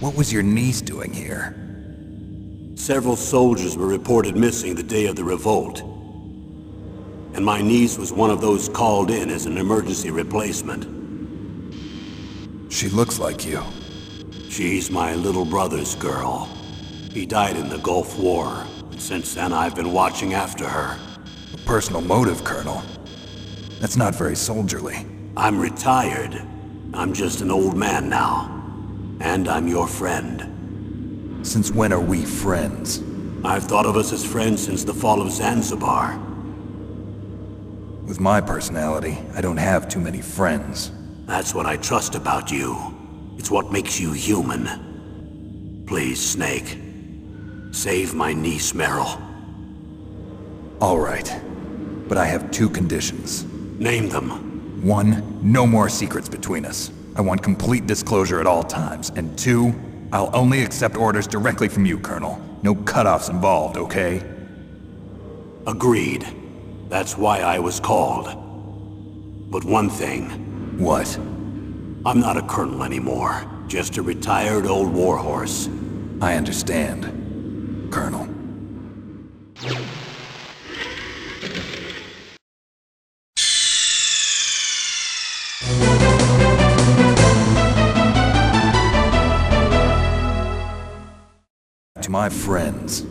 What was your niece doing here? Several soldiers were reported missing the day of the revolt. And my niece was one of those called in as an emergency replacement. She looks like you. She's my little brother's girl. He died in the Gulf War. Since then, I've been watching after her. A personal motive, Colonel. That's not very soldierly. I'm retired. I'm just an old man now. And I'm your friend. Since when are we friends? I've thought of us as friends since the fall of Zanzibar. With my personality, I don't have too many friends. That's what I trust about you. It's what makes you human. Please, Snake. Save my niece, Meryl. All right. But I have two conditions. Name them. One, no more secrets between us. I want complete disclosure at all times. And two, I'll only accept orders directly from you, Colonel. No cutoffs involved, okay? Agreed. That's why I was called. But one thing, What? I'm not a colonel anymore. Just a retired old warhorse. I understand, Colonel. To my friends,